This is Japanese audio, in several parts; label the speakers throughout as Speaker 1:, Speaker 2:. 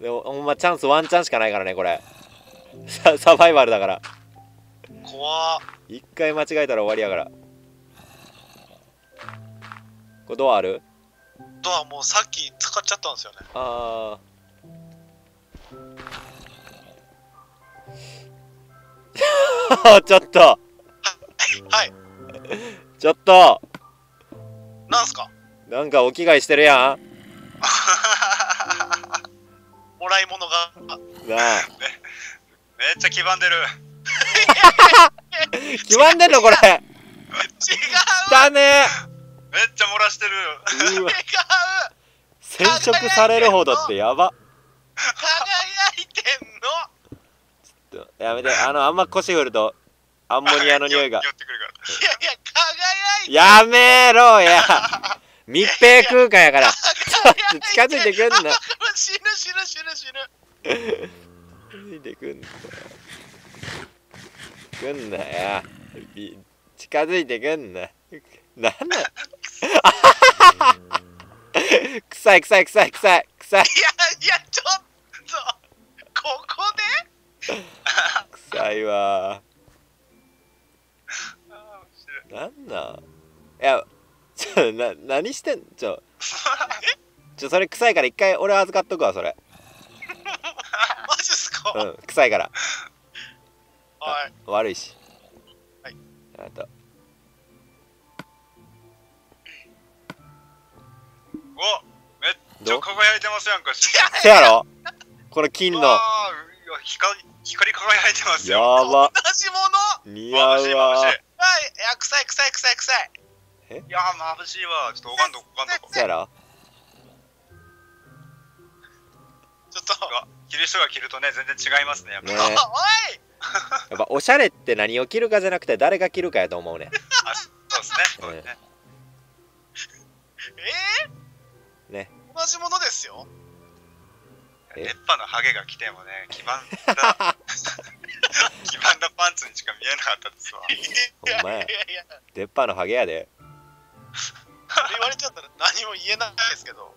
Speaker 1: でもほんまチャンスワンチャンしかないからねこれ。ササバイバルだから。
Speaker 2: 怖っ。
Speaker 1: 一回間違えたら終わりやから。これドアある？
Speaker 2: ドアもうさっき使っちゃったんですよね。
Speaker 1: ああ ちょっと。
Speaker 2: はい。
Speaker 1: ちょっと。
Speaker 2: なんすか？
Speaker 1: なんかお着替えしてるやん
Speaker 2: もらい物が。
Speaker 1: なあ。
Speaker 3: めっちゃ黄ばんでる。
Speaker 1: 黄ばんでんのこれ。
Speaker 2: 違う。
Speaker 1: だね。
Speaker 3: めっちゃ漏らしてる。
Speaker 2: 違う
Speaker 1: 染色 されるほどってやば。
Speaker 2: 輝いてんの。
Speaker 1: やめて。あのあんま腰振るとアンモニアの匂いが。
Speaker 2: いやいや輝いて
Speaker 1: やめろや。密閉空間やから。ちょっと近づいてくんな。
Speaker 2: 死ぬ死ぬ死ぬ死ぬ。
Speaker 1: 近づいてくんな。くんなやび近づいてくんな。なんだ臭 い臭い臭い臭い臭い。
Speaker 2: いやいやちょっとここで？
Speaker 1: 臭いわ。なんなんいやちょな何してん？ちょ ちょそれ臭いから一回俺預かっとくわそれ。
Speaker 2: マジっすか、
Speaker 1: うん臭いから。
Speaker 2: はい。
Speaker 1: 悪いし。
Speaker 2: はい。
Speaker 1: あと
Speaker 3: おめっちゃ輝いてますやんか
Speaker 1: せやろ？この金の。
Speaker 3: 光光り輝いてます
Speaker 1: や
Speaker 3: よ
Speaker 1: ば。
Speaker 2: 同じもの？
Speaker 1: 似合
Speaker 3: う眩
Speaker 1: わ
Speaker 2: いい。や臭い臭い臭い臭い。
Speaker 3: いいやー眩しいわ。ちょっとおかんとこおかんとこ
Speaker 1: せやろ？
Speaker 2: ちょっと
Speaker 3: あ着る人が着るとね全然違いますねやっぱ。
Speaker 1: ね。
Speaker 2: おい！
Speaker 1: やっぱおしゃれって何を着るかじゃなくて誰が着るかやと思うね。
Speaker 3: あそうですね。そうですね。
Speaker 2: えー、
Speaker 1: ね。
Speaker 2: 同じものですよ。
Speaker 1: え？
Speaker 3: 熱波のハゲが来てもね黄ばんだ 黄ばんだパンツにしか見えなかったですわ。
Speaker 2: いや
Speaker 1: ほんまや
Speaker 2: いやいや。
Speaker 1: 出っ歯のハゲやで。
Speaker 2: 言われちゃったら何も言えないですけど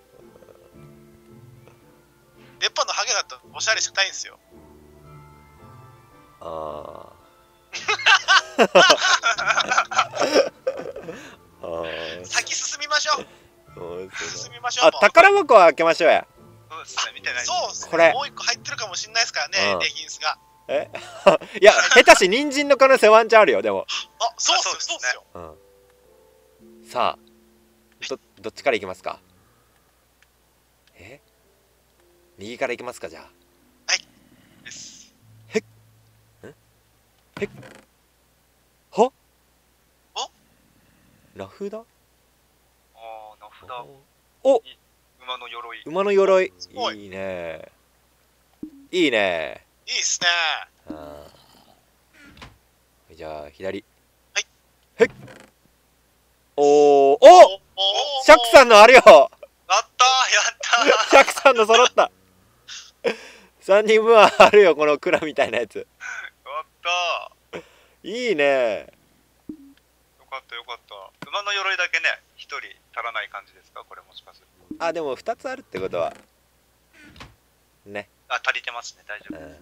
Speaker 2: ハゲだったらおしゃれしたいんですよ。
Speaker 1: あー。あー。
Speaker 2: 先進みましょう。進みましょう
Speaker 1: あ宝箱は開けましょうや。
Speaker 3: そうですね見てない。
Speaker 2: そうっすね。
Speaker 1: これ
Speaker 2: もう一個入ってるかもしれないですからね、
Speaker 1: うん。
Speaker 2: レギンスが。
Speaker 1: え？いや下手し人参の可能性ワンチャンあるよでも。
Speaker 2: あそうっすよ
Speaker 3: あそう
Speaker 2: っすよ
Speaker 1: うん。さあどどっちからいきますかえ右からいきますかじゃあ。
Speaker 3: です。
Speaker 1: は？
Speaker 2: お
Speaker 1: 名札
Speaker 3: おーの札
Speaker 1: お！
Speaker 3: 馬の鎧。
Speaker 1: 馬の鎧。
Speaker 2: い。
Speaker 1: いいね。いいね。
Speaker 2: いいっすね。
Speaker 1: うんじゃあ左。
Speaker 2: はい。
Speaker 1: はいおー。お！
Speaker 2: お
Speaker 1: シャクさんのあるよ。
Speaker 3: やったーやった
Speaker 1: シャクさんの揃った 3人分はあるよこの蔵みたいなやつ。
Speaker 3: ーやった。
Speaker 1: いいね。
Speaker 3: ーよかったよかった。馬の鎧だけね一人足らない感じですか？これもしかすると。
Speaker 1: あでも2つあるってことは。ね、
Speaker 3: あ足りてますね。大丈夫
Speaker 1: うん、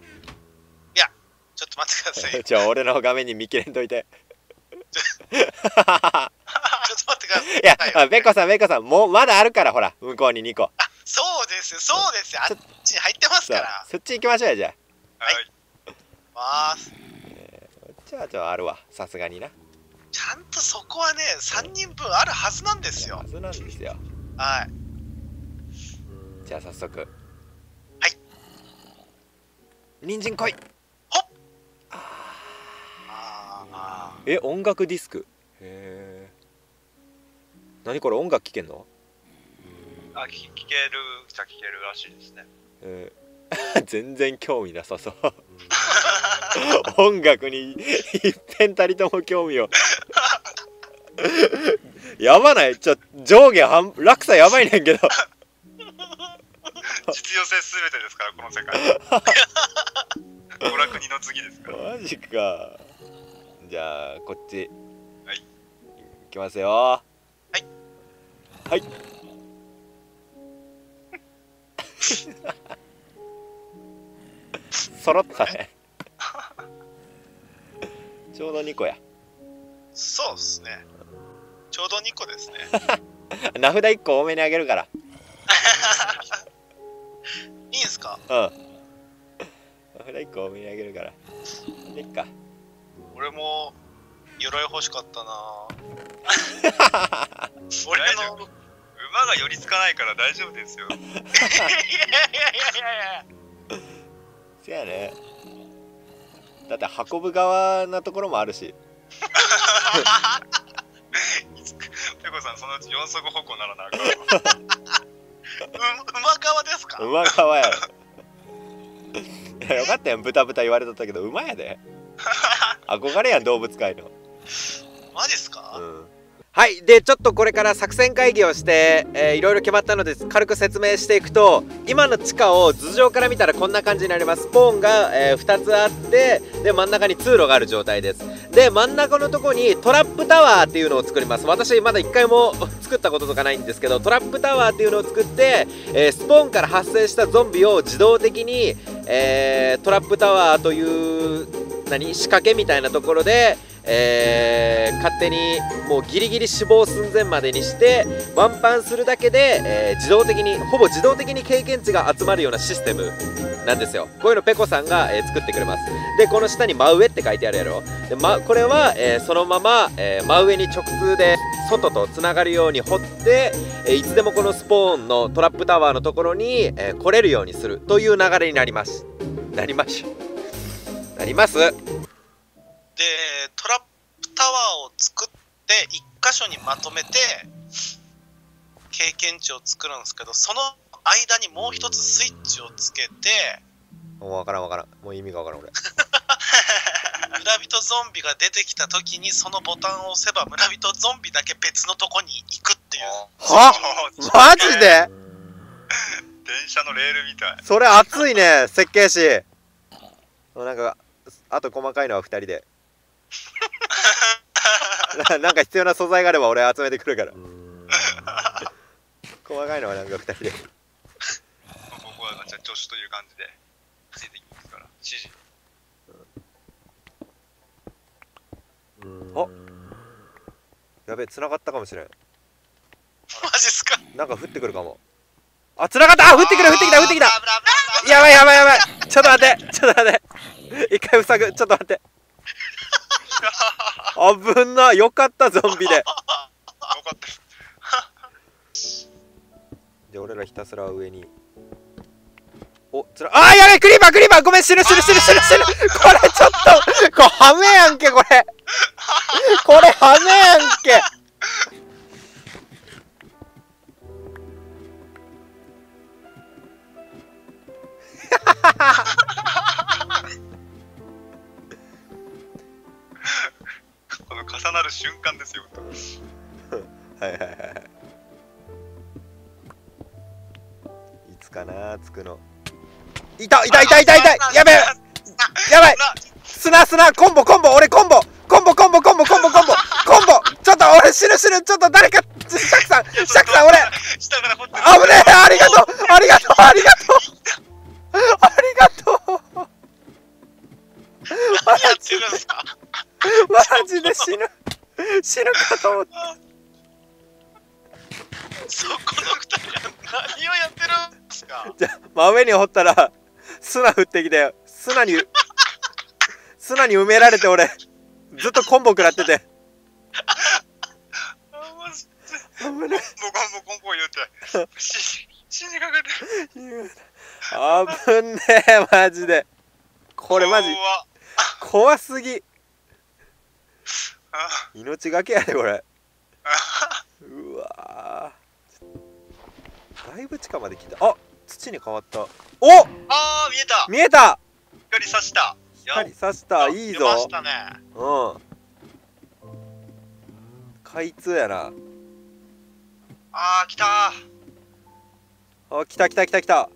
Speaker 2: ちょっと待ってください。
Speaker 1: じゃあ俺の画面に見切れんといて。
Speaker 2: ちょっと待ってください。
Speaker 1: いやベコさんベコさんもうまだあるからほら向こうに2個
Speaker 2: そうですよそうですよ。あっちに入ってますから。
Speaker 1: そっち行きましょうよじゃあ。
Speaker 3: はい。
Speaker 2: まあ
Speaker 1: じゃあちょあるわ。さすがにな。
Speaker 2: ちゃんとそこはね3人分あるはずなんですよ。
Speaker 1: はずなんですよ。
Speaker 2: はい。
Speaker 1: じゃあ早速。
Speaker 2: はい。
Speaker 1: 人参来い。
Speaker 2: あ
Speaker 1: え音楽ディスク？へえ何これ音楽聴けんの？
Speaker 3: あ聞聞けるじゃ聞けるらしいですね。
Speaker 1: えー 全然興味なさそう。音楽に一遍たりとも興味を。やばない？ちょ上下半落差やばいねんけど。
Speaker 3: 実用性すべてですからこの世界。娯楽二の次ですから。
Speaker 1: マジか。じゃあこっち。
Speaker 3: はい。
Speaker 1: いきますよ。はい。はい揃ったね。ちょうど2個や。
Speaker 2: そうっすね。ちょうど2個ですね。
Speaker 1: 名札1個多めにあげるから。
Speaker 2: いいんすか？
Speaker 1: うん。名札1個多めにあげるから。いっか。
Speaker 2: 俺も鎧欲しかったな。
Speaker 3: 大
Speaker 2: 俺
Speaker 3: 丈
Speaker 2: の
Speaker 3: 馬が寄りつかないから大丈夫ですよ。
Speaker 2: いやいやいやいやいや
Speaker 1: せやね。だって運ぶ側なところもあるし。
Speaker 3: ペコさんそのうち四足歩行ならなあかん
Speaker 2: 馬側ですか？
Speaker 1: 馬側や。よかったやん豚豚言われとったけど馬やで。憧れやん動物界の。
Speaker 2: マジっすか、
Speaker 1: はい。でちょっとこれから作戦会議をして、えーいろいろ決まったので軽く説明していくと今の地下を頭上から見たらこんな感じになります。スポーンが、え2つあってで真ん中に通路がある状態です。で真ん中のとこにトラップタワーっていうのを作ります。私まだ1回も 作ったこととかないんですけどトラップタワーっていうのを作って、えースポーンから発生したゾンビを自動的に、えートラップタワーという何？仕掛けみたいなところで、えー勝手にもうギリギリ死亡寸前までにしてワンパンするだけで、えー自動的にほぼ自動的に経験値が集まるようなシステムなんですよ。こういうのペコさんが、えー作ってくれます。でこの下に真上って書いてあるやろ。で、ま、これは、えそのまま、え真上に直通で外とつながるように掘って、えいつでもこのスポーンのトラップタワーのところに、え来れるようにする。という流れになります。なりましなります。
Speaker 2: でタワーを作って一箇所にまとめて経験値を作るんですけどその間にもう一つスイッチをつけて
Speaker 1: もう分からん分からん。もう意味が分からん俺。
Speaker 2: 村人ゾンビが出てきた時にそのボタンを押せば村人ゾンビだけ別のとこに行くっていう。
Speaker 1: は？マジで？
Speaker 3: 電車のレールみたい。
Speaker 1: それ熱いね設計士。なんかあと細かいのは2人で な なんか必要な素材があれば俺集めてくるから。細かいのはなんか2人で。
Speaker 3: 僕はじゃあ助手という感じでついていきますから。指示。
Speaker 1: あ。やべ繋がったかもしれん。
Speaker 2: マジっすか？
Speaker 1: なんか降ってくるかも。あ繋がった！あ降ってくる降ってきた降ってきた！やばいやばいやばい。ちょっと待ってちょっと待って。一回塞ぐ。ちょっと待って危んなよかったゾンビで。
Speaker 3: よかった
Speaker 1: じゃあ俺らひたすら上に。おつらあーやべえクリーパークリーパーごめん死ぬ死ぬ死ぬ死ぬ死ぬ。これちょっとこれハメやんけこれ。これハメやんけ。
Speaker 3: こ の重なる瞬間ですよ。
Speaker 1: はいはいはい。はいいつかなつくの。いたいたいたいたい。たやべえ。やばい。砂砂コンボコンボ。俺コンボ。コンボコンボコンボコンボコンボ。コンボ。ちょっと俺死ぬ死ぬ。ちょっと誰かシャクさん。シャクさん俺。危ねえ。ありがとう。ありがとう。ありがとう
Speaker 2: で
Speaker 1: 死ぬ。死ぬかと思った
Speaker 2: そこの二人は何をやってるんですか？
Speaker 1: じゃあ真上に掘ったら砂降ってきて砂に砂に埋められて俺ずっとコンボ食らってて。危ね
Speaker 3: コンボコンボコンボ言うて。死死にかけてる。
Speaker 1: 危んねえマジで。これマジ
Speaker 3: 怖
Speaker 1: すぎ。
Speaker 3: あ
Speaker 1: 命がけやでこれうわだいぶ地下まで来たあ土に変わったお
Speaker 2: あー見えた
Speaker 1: 見えた
Speaker 3: 光さした
Speaker 1: 光さしたいいぞ
Speaker 2: ましたね
Speaker 1: うん開通やな
Speaker 3: あー来た
Speaker 1: あ来た来た来た来た